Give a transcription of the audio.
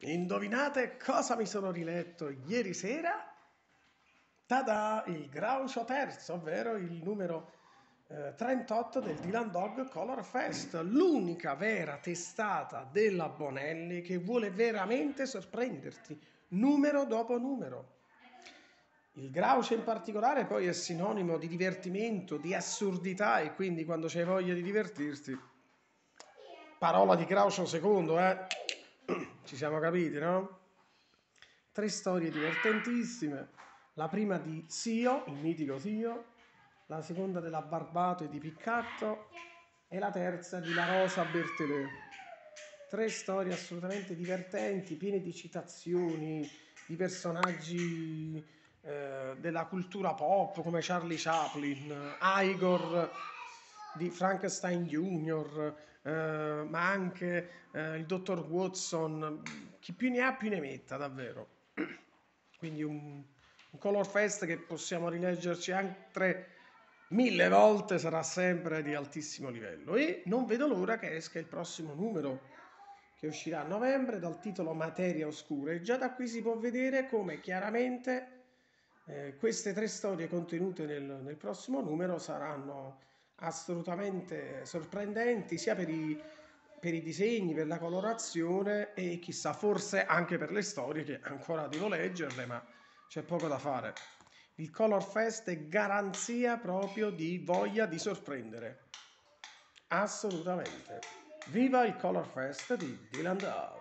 Indovinate cosa mi sono riletto ieri sera? Tada! Il Groucho terzo, ovvero il numero eh, 38 del Dylan Dog Color Fest, l'unica vera testata della Bonelli che vuole veramente sorprenderti, numero dopo numero. Il Groucho in particolare poi è sinonimo di divertimento, di assurdità e quindi quando c'hai voglia di divertirti, parola di Groucho secondo, eh? Ci siamo capiti, no? Tre storie divertentissime. La prima di Sio, il mitico Sio, la seconda della Barbato e di Piccatto e la terza di La Rosa Bertelè. Tre storie assolutamente divertenti, piene di citazioni, di personaggi eh, della cultura pop come Charlie Chaplin, Igor di Frankenstein Jr., eh, ma anche eh, il dottor Watson, chi più ne ha più ne metta davvero. Quindi un, un color fest che possiamo rileggerci altre mille volte sarà sempre di altissimo livello e non vedo l'ora che esca il prossimo numero che uscirà a novembre dal titolo Materia Oscura e già da qui si può vedere come chiaramente eh, queste tre storie contenute nel, nel prossimo numero saranno assolutamente sorprendenti sia per i, per i disegni, per la colorazione e chissà, forse anche per le storie che ancora devo leggerle, ma c'è poco da fare. Il Color Fest è garanzia proprio di voglia di sorprendere. Assolutamente. Viva il Color Fest di Dylan Dove!